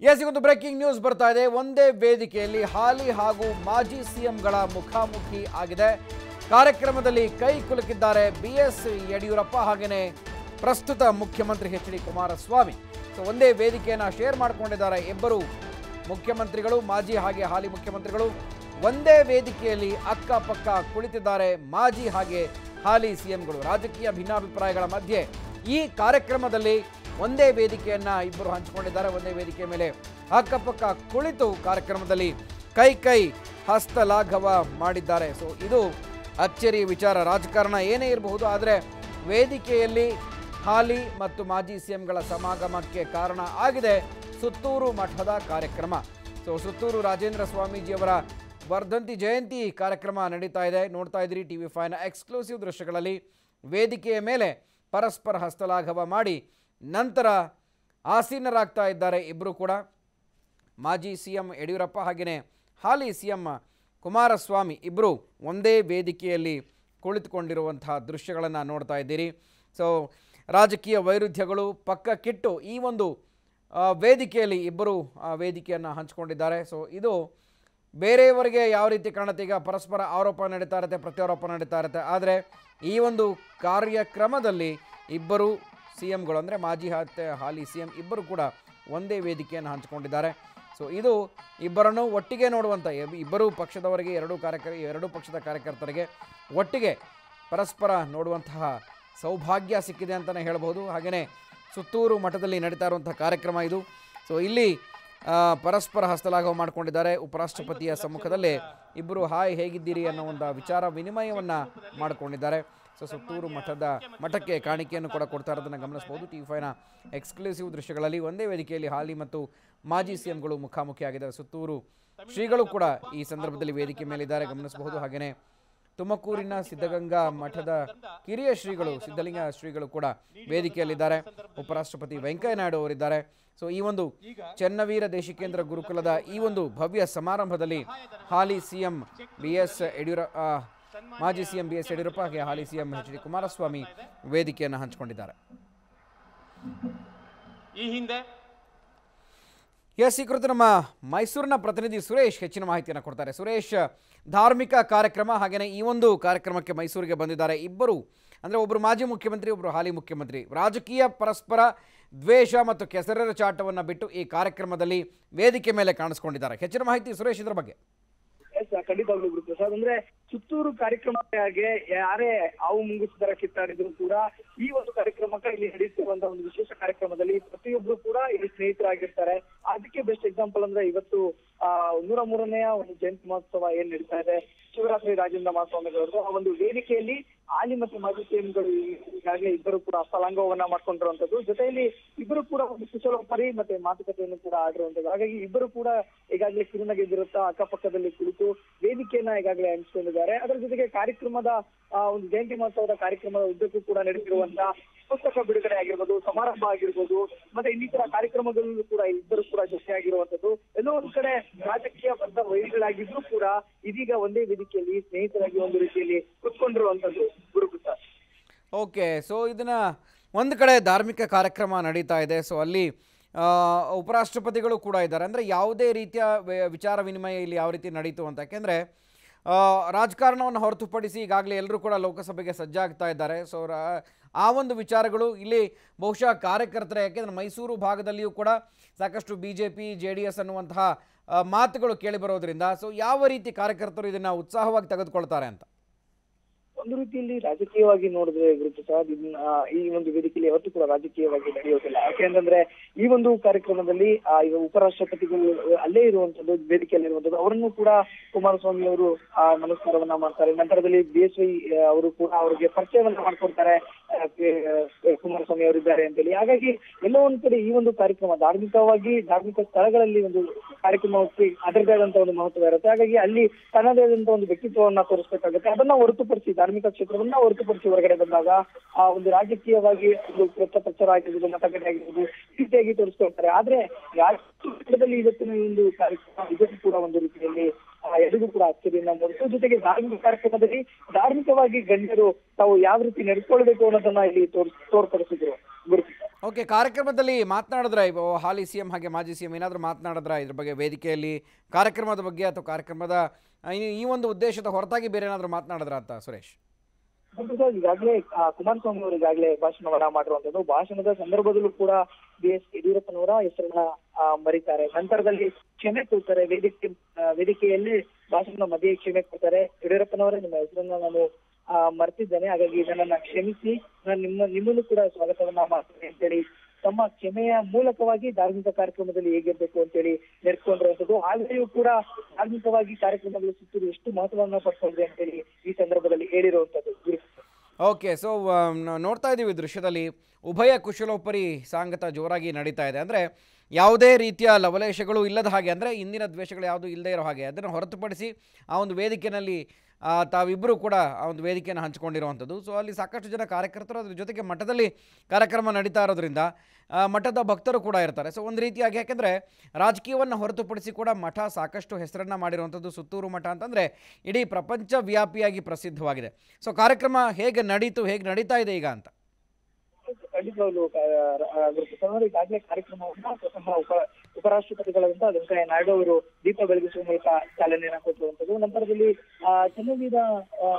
S ಇವತ್ತು breaking news ಬರ್ತಾ ಇದೆ. ಒಂದೇ ವೇದಿಕೆಯಲ್ಲಿ ಹಾಲಿ ಹಾಗೂ ಮಾಜಿ ಸಿಎಂಗಳ ಮುಖಾಮುಖಿ ಆಗಿದೆ. ಕಾರ್ಯಕ್ರಮದಲ್ಲಿ ಕೈ ಕುಲುಕಿದ್ದಾರೆ ಬಿ ಎಸ್ ಯಡಿಯೂರಪ್ಪ ಹಾಗೆಯೇ ಪ್ರಸ್ತುತ ಮುಖ್ಯಮಂತ್ರಿ ಎಚ್ ಡಿ ಕುಮಾರಸ್ವಾಮಿ. ಸೊ ಒಂದೇ ವೇದಿಕೆಯನ್ನು ಶೇರ್ ಮಾಡಿಕೊಂಡಿದ್ದಾರೆ ಇಬ್ಬರು ಮುಖ್ಯಮಂತ್ರಿಗಳು, ಮಾಜಿ ಹಾಗೆ ಹಾಲಿ ಮುಖ್ಯಮಂತ್ರಿಗಳು. ಒಂದೇ ವೇದಿಕೆಯಲ್ಲಿ ಅಕ್ಕಪಕ್ಕ ಕುಳಿತಿದ್ದಾರೆ ಮಾಜಿ ಹಾಗೆ ಹಾಲಿ ಸಿಎಂಗಳು ರಾಜಕೀಯ ಭಿನ್ನಾಭಿಪ್ರಾಯಗಳ ಮಧ್ಯೆ ಈ ಕಾರ್ಯಕ್ರಮದಲ್ಲಿ ಒಂದೇ ವೇದಿಕೆಯನ್ನ ಇಬ್ಬರು ಹಂಚಿಕೊಂಡಿದ್ದಾರೆ. ಒಂದೇ ವೇದಿಕೆ ಮೇಲೆ ಅಕ್ಕಪಕ್ಕ ಕುಳಿತು ಕಾರ್ಯಕ್ರಮದಲ್ಲಿ ಕೈ ಕೈ ಹಸ್ತಲಾಘವ ಮಾಡಿದ್ದಾರೆ. ಸೊ ಇದು ಅಚ್ಚರಿ ವಿಚಾರ. ರಾಜಕಾರಣ ಏನೇ ಇರಬಹುದು, ಆದರೆ ವೇದಿಕೆಯಲ್ಲಿ ಹಾಲಿ ಮತ್ತು ಮಾಜಿ ಸಿಎಂಗಳ ಸಮಾಗಮಕ್ಕೆ ಕಾರಣ ಆಗಿದೆ ಸುತ್ತೂರು ಮಠದ ಕಾರ್ಯಕ್ರಮ. ಸೊ ಸುತ್ತೂರು ರಾಜೇಂದ್ರ ಸ್ವಾಮೀಜಿಯವರ ವರ್ಧಂತಿ ಜಯಂತಿ ಕಾರ್ಯಕ್ರಮ ನಡೀತಾ ಇದೆ. ನೋಡ್ತಾ ಇದ್ದೀರಿ ಟಿ ವಿ ಫೈವ್ನ ಎಕ್ಸ್ಕ್ಲೂಸಿವ್ ದೃಶ್ಯಗಳಲ್ಲಿ ವೇದಿಕೆಯ ಮೇಲೆ ಪರಸ್ಪರ ಹಸ್ತಲಾಘವ ಮಾಡಿ ನಂತರ ಆಸೀನರಾಗ್ತಾ ಇದ್ದಾರೆ ಇಬ್ಬರು ಕೂಡ. ಮಾಜಿ ಸಿ ಎಂ ಯಡಿಯೂರಪ್ಪ ಹಾಗೆಯೇ ಹಾಲಿ ಸಿ ಎಂ ಕುಮಾರಸ್ವಾಮಿ ಇಬ್ಬರು ಒಂದೇ ವೇದಿಕೆಯಲ್ಲಿ ಕುಳಿತುಕೊಂಡಿರುವಂತಹ ದೃಶ್ಯಗಳನ್ನು ನೋಡ್ತಾ ಇದ್ದೀರಿ. ಸೊ ರಾಜಕೀಯ ವೈರುಧ್ಯಗಳು ಪಕ್ಕಕ್ಕಿಟ್ಟು ಈ ಒಂದು ವೇದಿಕೆಯಲ್ಲಿ ಇಬ್ಬರು ಆ, ವೇದಿಕೆಯನ್ನು ಹಂಚಿಕೊಂಡಿದ್ದಾರೆ. ಸೊ ಇದು ಬೇರೆಯವರಿಗೆ ಯಾವ ರೀತಿ ಕಾಣುತ್ತೆ? ಈಗ ಪರಸ್ಪರ ಆರೋಪ ನಡೀತಾ ಇರುತ್ತೆ ಪ್ರತ್ಯಾರೋಪ ನಡೀತಾ ಇರುತ್ತೆ. ಆದರೆ ಈ ಒಂದು ಕಾರ್ಯಕ್ರಮದಲ್ಲಿ ಇಬ್ಬರು ಸಿ ಎಂಗಳು ಅಂದರೆ ಮಾಜಿ ಹತ್ತೆ ಹಾಲಿ ಸಿ ಎಂ ಇಬ್ಬರು ಕೂಡ ಒಂದೇ ವೇದಿಕೆಯನ್ನು ಹಂಚಿಕೊಂಡಿದ್ದಾರೆ. ಸೊ ಇದು ಇಬ್ಬರನ್ನು ಒಟ್ಟಿಗೆ ನೋಡುವಂಥ ಇಬ್ಬರೂ ಪಕ್ಷದವರಿಗೆ, ಎರಡೂ ಕಾರ್ಯಕರ್ ಎರಡೂ ಪಕ್ಷದ ಕಾರ್ಯಕರ್ತರಿಗೆ ಒಟ್ಟಿಗೆ ಪರಸ್ಪರ ನೋಡುವಂತಹ ಸೌಭಾಗ್ಯ ಸಿಕ್ಕಿದೆ ಅಂತಲೇ ಹೇಳ್ಬೋದು ಹಾಗೆಯೇ ಸುತ್ತೂರು ಮಠದಲ್ಲಿ ನಡೀತಾ ಇರುವಂಥ ಕಾರ್ಯಕ್ರಮ ಇದು. ಸೊ ಇಲ್ಲಿ ಪರಸ್ಪರ ಹಸ್ತಲಾಘವ ಮಾಡಿಕೊಂಡಿದ್ದಾರೆ. ಉಪರಾಷ್ಟ್ರಪತಿಯ ಸಮ್ಮುಖದಲ್ಲಿ ಇಬ್ಬರು, ಹಾಯ್, ಹೇಗಿದ್ದೀರಿ? ಅನ್ನೋ ಒಂದು ವಿಚಾರ ವಿನಿಮಯವನ್ನು ಮಾಡಿಕೊಂಡಿದ್ದಾರೆ. ಸೊ ಸುತ್ತೂರು ಮಠದ ಮಠಕ್ಕೆ ಕಾಣಿಕೆಯನ್ನು ಕೂಡ ಕೊಡ್ತಾ ಇರೋದನ್ನು ಗಮನಿಸಬಹುದು ಟಿ ಫೈನ ಎಕ್ಸ್ಕ್ಲೂಸಿವ್ ದೃಶ್ಯಗಳಲ್ಲಿ ಒಂದೇ ವೇದಿಕೆಯಲ್ಲಿ ಹಾಲಿ ಮತ್ತು ಮಾಜಿ ಸಿ ಎಂಗಳು ಮುಖಾಮುಖಿಯಾಗಿದ್ದಾರೆ. ಸುತ್ತೂರು ಶ್ರೀಗಳು ಕೂಡ ಈ ಸಂದರ್ಭದಲ್ಲಿ ವೇದಿಕೆ ಮೇಲಿದ್ದಾರೆ. ಗಮನಿಸಬಹುದು. ಹಾಗೆಯೇ ತುಮಕೂರಿನ ಸಿದ್ಧಗಂಗಾ ಮಠದ ಕಿರಿಯ ಶ್ರೀಗಳು, ಸಿದ್ಧಲಿಂಗ ಶ್ರೀಗಳು ಕೂಡ ವೇದಿಕೆಯಲ್ಲಿದ್ದಾರೆ. ಉಪರಾಷ್ಟ್ರಪತಿ ವೆಂಕಯ್ಯ ನಾಯ್ಡು ಅವರಿದ್ದಾರೆ. ಸೊ ಈ ಒಂದು ಚೆನ್ನವೀರ ದೇಶಿಕೇಂದ್ರ ಗುರುಕುಲದ ಈ ಒಂದು ಭವ್ಯ ಸಮಾರಂಭದಲ್ಲಿ ಹಾಲಿ ಸಿಎಂ ಬಿ ಎಸ್ ಯಡಿಯೂರಪ್ಪ ಮಾಜಿ ಸಿಎಂ ಬಿಎಸ್ ಯಡಿಯೂರಪ್ಪ ಹಾಗೆ ಹಾಲಿ ಸಿಎಂ ಎಚ್ ಡಿ ಕುಮಾರಸ್ವಾಮಿ ವೇದಿಕೆಯನ್ನು ಹಂಚಿಕೊಂಡಿದ್ದಾರೆ. ಈ ಹಿಂದೆ ಎಸ್ ಈ ಕುರಿತು ನಮ್ಮ ಮೈಸೂರಿನ ಪ್ರತಿನಿಧಿ ಸುರೇಶ್ ಹೆಚ್ಚಿನ ಮಾಹಿತಿಯನ್ನು ಕೊಡ್ತಾರೆ. ಸುರೇಶ್ ಧಾರ್ಮಿಕ ಕಾರ್ಯಕ್ರಮ ಹಾಗೆಯೇ ಈ ಒಂದು ಕಾರ್ಯಕ್ರಮಕ್ಕೆ ಮೈಸೂರಿಗೆ ಬಂದಿದ್ದಾರೆ ಇಬ್ಬರು. ಅಂದರೆ ಒಬ್ಬರು ಮಾಜಿ ಮುಖ್ಯಮಂತ್ರಿ ಒಬ್ಬರು ಹಾಲಿ ಮುಖ್ಯಮಂತ್ರಿ. ರಾಜಕೀಯ ಪರಸ್ಪರ ದ್ವೇಷ ಮತ್ತು ಕೆಸರರ ಚಾಟವನ್ನು ಬಿಟ್ಟು ಈ ಕಾರ್ಯಕ್ರಮದಲ್ಲಿ ವೇದಿಕೆ ಮೇಲೆ ಕಾಣಿಸ್ಕೊಂಡಿದ್ದಾರೆ. ಹೆಚ್ಚಿನ ಮಾಹಿತಿ ಸುರೇಶ್ ಇದರ ಬಗ್ಗೆ. ಗುರು ಪ್ರಸಾದ್ ಅಂದ್ರೆ ಸುತ್ತೂರು ಕಾರ್ಯಕ್ರಮಕ್ಕೆ ಯಾರೇ ಹಾವು ಮುಂಗುಸಿದರ ಕಿತ್ತಾಡಿದ್ರು ಕೂಡ ಈ ಒಂದು ಕಾರ್ಯಕ್ರಮಕ್ಕೆ ಇಲ್ಲಿ ನಡೆಯುತ್ತಿರುವಂತಹ ಒಂದು ವಿಶೇಷ ಕಾರ್ಯಕ್ರಮದಲ್ಲಿ ಪ್ರತಿಯೊಬ್ರು ಕೂಡ ಇಲ್ಲಿ ಸ್ನೇಹಿತರಾಗಿರ್ತಾರೆ. ಅದಕ್ಕೆ ಬೆಸ್ಟ್ ಎಕ್ಸಾಂಪಲ್ ಅಂದ್ರೆ ಇವತ್ತು, ಆ, ನೂರ ಮೂರನೆಯ ಒಂದು ಜಯಂತಿ ಮಹೋತ್ಸವ ಏನ್ ನಡೀತಾ ಇದೆ, ಶಿವರಾತ್ರಿ ರಾಜೇಂದ್ರ ಮಹಾಸ್ವಾಮಿಗಳವರು ಆ ಒಂದು ವೇದಿಕೆಯಲ್ಲಿ ಹಾಲಿ ಮತ್ತು ಮಾಜಿ ಸಿಎಂಗಳು ಈಗಾಗಲೇ ಇಬ್ಬರು ಕೂಡ ಸಲಾಂಗವನ್ನ ಮಾಡ್ಕೊಂಡಿರುವಂತದ್ದು ಜೊತೆಯಲ್ಲಿ ಇಬ್ಬರು ಕೂಡ ಒಂದು ಕುಶಲೋಪರಿ ಮತ್ತೆ ಮಾತುಕತೆಯನ್ನು ಕೂಡ ಆಡಿರುವಂತದ್ದು ಹಾಗಾಗಿ ಇಬ್ಬರು ಕೂಡ ಈಗಾಗಲೇ ಕಿರುನಗೆದಿರುತ್ತಾ ಅಕ್ಕಪಕ್ಕದಲ್ಲಿ ಕುಳಿತು ವೇದಿಕೆಯನ್ನ ಈಗಾಗಲೇ ಹಂಚಿಕೊಂಡಿದ್ದಾರೆ. ಅದರ ಜೊತೆಗೆ ಕಾರ್ಯಕ್ರಮದ ಒಂದು ಜಯಂತಿ ಮಹೋತ್ಸವದ ಕಾರ್ಯಕ್ರಮದ ಉದ್ದಕ್ಕೂ ಕೂಡ ನಡೆಸಿರುವಂತಹ ಪುಸ್ತಕ ಬಿಡುಗಡೆ ಆಗಿರ್ಬೋದು, ಸಮಾರಂಭ ಆಗಿರ್ಬೋದು, ಮತ್ತೆ ಇನ್ನಿತರ ಕಾರ್ಯಕ್ರಮಗಳಲ್ಲೂ ಕೂಡ ಇಬ್ಬರು ಕೂಡ ಜೊತೆಯಾಗಿರುವಂತದ್ದು ಎಲ್ಲೋ ಒಂದ್ ಕಡೆ ರಾಜಕೀಯ ಬದ್ಧ ವೈರಿಗಳಾಗಿದ್ರು ಕೂಡ ಇದೀಗ ಒಂದೇ ವೇದಿಕೆಯಲ್ಲಿ ಸ್ನೇಹಿತರಾಗಿ ಒಂದು ರೀತಿಯಲ್ಲಿ ಕುತ್ಕೊಂಡಿರುವಂತದ್ದು ಗುರುಪ್ರಸಾದ್ ಓಕೆ, ಸೊ ಇದನ್ನ ಒಂದು ಕಡೆ ಧಾರ್ಮಿಕ ಕಾರ್ಯಕ್ರಮ ನಡೀತಾ ಇದೆ. ಸೊ ಅಲ್ಲಿ ಉಪರಾಷ್ಟ್ರಪತಿಗಳು ಕೂಡ ಇದ್ದಾರೆ. ಅಂದರೆ ಯಾವುದೇ ರೀತಿಯ ವಿಚಾರ ವಿನಿಮಯ ಇಲ್ಲಿ ಯಾವ ರೀತಿ ನಡೀತು ಅಂತ. ಯಾಕೆಂದರೆ ರಾಜಕಾರಣವನ್ನು ಹೊರತುಪಡಿಸಿ ಈಗಾಗಲೇ ಎಲ್ಲರೂ ಕೂಡ ಲೋಕಸಭೆಗೆ ಸಜ್ಜಾಗ್ತಾ ಇದ್ದಾರೆ. ಸೊ ಆ ಒಂದು ವಿಚಾರಗಳು ಇಲ್ಲಿ ಬಹುಶಃ ಕಾರ್ಯಕರ್ತರ, ಯಾಕೆಂದರೆ ಮೈಸೂರು ಭಾಗದಲ್ಲಿಯೂ ಕೂಡ ಸಾಕಷ್ಟು B J P J D S ಅನ್ನುವಂತಹ ಮಾತುಗಳು ಕೇಳಿಬರೋದ್ರಿಂದ ಸೊ ಯಾವ ರೀತಿ ಕಾರ್ಯಕರ್ತರು ಇದನ್ನು ಉತ್ಸಾಹವಾಗಿ ತೆಗೆದುಕೊಳ್ತಾರೆ ಅಂತ? ಒಂದು ರೀತಿಯಲ್ಲಿ ರಾಜಕೀಯವಾಗಿ ನೋಡಿದ್ರೆ ಗುರುಪ್ರಸಾದ್ ಇದನ್ನ ಆ, ಈ ಒಂದು ವೇದಿಕೆಯಲ್ಲಿ ಯಾವತ್ತೂ ಕೂಡ ರಾಜಕೀಯವಾಗಿ ನಡೆಯೋದಿಲ್ಲ ಯಾಕೆಂತಂದ್ರೆ ಈ ಒಂದು ಕಾರ್ಯಕ್ರಮದಲ್ಲಿ ಆ, ಈಗ ಉಪರಾಷ್ಟ್ರಪತಿಗಳು ಅಲ್ಲೇ ಇರುವಂತದ್ದು ವೇದಿಕೆಯಲ್ಲಿ ಇರುವಂತದ್ದು ಅವರನ್ನು ಕೂಡ ಕುಮಾರಸ್ವಾಮಿ ಅವರು ಆ, ನಮಸ್ಕಾರವನ್ನ ಮಾಡ್ತಾರೆ. ನಂತರದಲ್ಲಿ ಬಿ ಎಸ್ ವೈ ಅವರು ಕೂಡ ಅವರಿಗೆ ಪರಿಚಯವನ್ನ ಮಾಡ್ಕೊಡ್ತಾರೆ ಕುಮಾರಸ್ವಾಮಿ ಅವರಿದ್ದಾರೆ ಅಂತೇಳಿ. ಹಾಗಾಗಿ ಎಲ್ಲೋ ಒಂದ್ ಕಡೆ ಈ ಒಂದು ಕಾರ್ಯಕ್ರಮ ಧಾರ್ಮಿಕವಾಗಿ ಧಾರ್ಮಿಕ ಸ್ಥಳಗಳಲ್ಲಿ ಒಂದು ಕಾರ್ಯಕ್ರಮಕ್ಕೆ ಅದರದೇ ಆದಂತ ಒಂದು ಮಹತ್ವ ಇರುತ್ತೆ. ಹಾಗಾಗಿ ಅಲ್ಲಿ ತನ್ನದೇ ಆದಂತಹ ಒಂದು ವ್ಯಕ್ತಿತ್ವವನ್ನ ತೋರಿಸಬೇಕಾಗುತ್ತೆ. ಅದನ್ನ ಹೊರತುಪಡಿಸಿ ಧಾರ್ಮಿಕ ಕ್ಷೇತ್ರವನ್ನ ಹೊರತುಪಡಿಸಿ ಹೊರಗಡೆ ಬಂದಾಗ ಆ ಒಂದು ರಾಜಕೀಯವಾಗಿ ಒಂದು ಪ್ರಚಾರ ಪ್ರಚಾರ ಆಗಿರ್ಬೋದು ಮತಗಟ್ಟೆ ಆಗಿರ್ಬೋದು ರೀತಿಯಾಗಿ ತೋರಿಸ್ಕೊಳ್ತಾರೆ. ಆದ್ರೆ ರಾಜಕೀಯದಲ್ಲಿ ಇವತ್ತಿನ ಒಂದು ಕಾರ್ಯಕ್ರಮ ಇದಕ್ಕೂ ಕೂಡ ಒಂದು ರೀತಿಯಲ್ಲಿ ಆ, ಎಲ್ಲರಿಗೂ ಕೂಡ ಅಚ್ಚರಿಯನ್ನ ಮೂಡಿಸು ಜೊತೆಗೆ ಧಾರ್ಮಿಕ ಕಾರ್ಯಕ್ರಮದಲ್ಲಿ ಧಾರ್ಮಿಕವಾಗಿ ಗಣ್ಯರು ತಾವು ಯಾವ ರೀತಿ ನಡ್ಕೊಳ್ಬೇಕು ಅನ್ನೋದನ್ನ ಇಲ್ಲಿ ತೋರ್ ತೋರ್ಪಡಿಸಿದ್ರು. ಓಕೆ ಕಾರ್ಯಕ್ರಮದಲ್ಲಿ ಮಾತನಾಡಿದ್ರ ಹಾಲಿ ಸಿಎಂ ಹಾಗೆ ಮಾಜಿ ಸಿಎಂ ಏನಾದರೂ ಮಾತನಾಡಿದ್ರ ಇದ್ರ ಬಗ್ಗೆ ವೇದಿಕೆಯಲ್ಲಿ ಕಾರ್ಯಕ್ರಮದ ಬಗ್ಗೆ ಅಥವಾ ಕಾರ್ಯಕ್ರಮದ ಈ ಒಂದು ಉದ್ದೇಶದ ಹೊರತಾಗಿ ಬೇರೆ ಏನಾದರೂ ಮಾತನಾಡಿದ್ರ ಅಂತ ಸುರೇಶ್? ಸರ್ ಈಗಾಗಲೇ ಕುಮಾರಸ್ವಾಮಿ ಅವರು ಈಗಾಗಲೇ ಭಾಷಣವನ್ನ ಮಾಡಿರುವಂತದ್ದು ಭಾಷಣದ ಸಂದರ್ಭದಲ್ಲೂ ಕೂಡ ಬಿ ಎಸ್ ಯಡಿಯೂರಪ್ಪನವರ ಹೆಸರನ್ನ ಮರೀತಾರೆ. ನಂತರದಲ್ಲಿ ಕ್ಷಮೆ ಕೊಡ್ತಾರೆ ವೇದಿಕೆ ವೇದಿಕೆಯಲ್ಲಿ ಭಾಷಣದ ಮಧ್ಯೆ ಕ್ಷಮೆ ಕೊಡ್ತಾರೆ ಯಡಿಯೂರಪ್ಪನವರೇ ನಿಮ್ಮ ಹೆಸರನ್ನ ನಾನು ಮರ್ತಿದ್ದೇನೆ. ಹಾಗಾಗಿ ಇದನ್ನ ಕ್ಷಮಿಸಿ. ನಾನು ನಿಮ್ಮ, ನಿಮ್ಮನ್ನು ಕೂಡ ಸ್ವಾಗತವನ್ನ ಮಾಡ್ತೇನೆ ಅಂತೇಳಿ ತಮ್ಮ ಕ್ಷಮೆಯ ಮೂಲಕವಾಗಿ ಧಾರ್ಮಿಕ ಕಾರ್ಯಕ್ರಮದಲ್ಲಿ ಹೇಗಿರ್ಬೇಕು ಅಂತೇಳಿ ನೆಡ್ಕೊಂಡಿರುವಂತದ್ದು ಹಾಗೆಯೂ ಕೂಡ ಧಾರ್ಮಿಕವಾಗಿ ಕಾರ್ಯಕ್ರಮಗಳು ಸುತ್ತಲೂ ಎಷ್ಟು ಮಹತ್ವವನ್ನ ಪಡ್ಕೊಂಡಿದೆ ಅಂತೇಳಿ ಈ ಸಂದರ್ಭದಲ್ಲಿ ಹೇಳಿರುವಂತದ್ದು ಓಕೆ ಸೊ ನೋಡ್ತಾ ಇದ್ದೀವಿ ದೃಶ್ಯದಲ್ಲಿ. ಉಭಯ ಕುಶಲೋಪರಿ ಸಾಂಗತ ಜೋರಾಗಿ ನಡೀತಾ ಇದೆ. ಅಂದರೆ ಯಾವುದೇ ರೀತಿಯ ಲವಲೇಶಗಳು ಇಲ್ಲದ ಹಾಗೆ, ಅಂದರೆ ಇಂದಿನ ದ್ವೇಷಗಳು ಯಾವುದು ಇಲ್ಲದೇ ಇರೋ ಹಾಗೆ, ಅದನ್ನು ಹೊರತುಪಡಿಸಿ ಆ ಒಂದು ವೇದಿಕೆಯಲ್ಲಿ ತಾವಿಬ್ಬರು ಕೂಡ ಆ ಒಂದು ವೇದಿಕೆಯನ್ನು ಹಂಚಿಕೊಂಡಿರುವಂಥದ್ದು. ಸೊ ಅಲ್ಲಿ ಸಾಕಷ್ಟು ಜನ ಕಾರ್ಯಕರ್ತರು, ಅದ್ರ ಜೊತೆಗೆ ಮಠದಲ್ಲಿ ಕಾರ್ಯಕ್ರಮ ನಡೀತಾ ಇರೋದ್ರಿಂದ ಮಠದ ಭಕ್ತರು ಕೂಡ ಇರ್ತಾರೆ. ಸೊ ಒಂದು ರೀತಿಯಾಗಿ ಯಾಕೆಂದರೆ, ರಾಜಕೀಯವನ್ನು ಹೊರತುಪಡಿಸಿ ಕೂಡ ಮಠ ಸಾಕಷ್ಟು ಹೆಸರನ್ನು ಮಾಡಿರುವಂಥದ್ದು ಸುತ್ತೂರು ಮಠ ಅಂತಂದರೆ, ಇಡೀ ಪ್ರಪಂಚ ವ್ಯಾಪಿಯಾಗಿ ಪ್ರಸಿದ್ಧವಾಗಿದೆ. ಸೊ ಕಾರ್ಯಕ್ರಮ ಹೇಗೆ ನಡೀತು, ಹೇಗೆ ನಡೀತಾ ಇದೆ ಈಗ ಅಂತ. ಖಂಡಿತವಾಗ್ಲು ಗುರುಪ್ರಸಾದ್ ಈಗಾಗಲೇ ಕಾರ್ಯಕ್ರಮವನ್ನ ಪ್ರಥಮ ಉಪ ಉಪರಾಷ್ಟ್ರಪತಿಗಳಾದಂತಹ ವೆಂಕಯ್ಯ ನಾಯ್ಡು ಅವರು ದೀಪ ಬೆಳಗಿಸುವ ಮೂಲಕ ಚಾಲನೆಯನ್ನ ಕೊಟ್ಟಿರುವಂತದ್ದು ನಂತರದಲ್ಲಿ, ಆ ಚೆನ್ನಗಿದ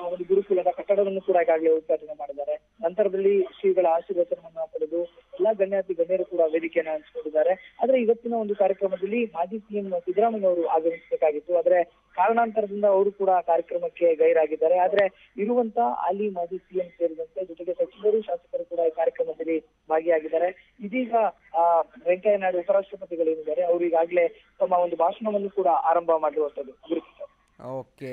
ಒಂದು ಗುರುಕುಲದ ಕಟ್ಟಡವನ್ನು ಕೂಡ ಈಗಾಗಲೇ ಉದ್ಘಾಟನೆ ಮಾಡಿದ್ದಾರೆ. ನಂತರದಲ್ಲಿ ಶ್ರೀಗಳ ಆಶೀರ್ವಚನವನ್ನ ಪಡೆದು, ಎಲ್ಲಾ ಗಣ್ಯಾತಿ ಗಣ್ಯರು ಕೂಡ ವೇದಿಕೆಯನ್ನ ಹಂಚಿಕೊಂಡಿದ್ದಾರೆ. ಆದ್ರೆ ಇವತ್ತಿನ ಒಂದು ಕಾರ್ಯಕ್ರಮದಲ್ಲಿ ಮಾಜಿ ಸಿಎಂ ಸಿದ್ದರಾಮಯ್ಯ ಅವರು ಆಗಮಿಸಬೇಕಾಗಿತ್ತು. ಆದ್ರೆ ಕಾರಣಾಂತರದಿಂದ ಅವರು ಕೂಡ ಕಾರ್ಯಕ್ರಮಕ್ಕೆ ಗೈರಾಗಿದ್ದಾರೆ. ಆದ್ರೆ ಇರುವಂತ ಅಲಿ, ಮಾಜಿ ಸಿಎಂ ಸೇರಿದಂತೆ ಜೊತೆಗೆ ಸಚಿವರು, ಶಾಸಕರು ಕೂಡ ಈ ಕಾರ್ಯಕ್ರಮದಲ್ಲಿ ಭಾಗಿಯಾಗಿದ್ದಾರೆ. ಇದೀಗ, ಆ, ವೆಂಕಯ್ಯ ನಾಯ್ಡು ಉಪರಾಷ್ಟ್ರಪತಿಗಳೇನಿದ್ದಾರೆ ಅವರು ಈಗಾಗಲೇ ತಮ್ಮ ಒಂದು ಭಾಷಣವನ್ನು ಕೂಡ ಆರಂಭ ಮಾಡಿರುವಂತದ್ದು ಗುರುತಿಸಿದ್ದಾರೆ ಓಕೆ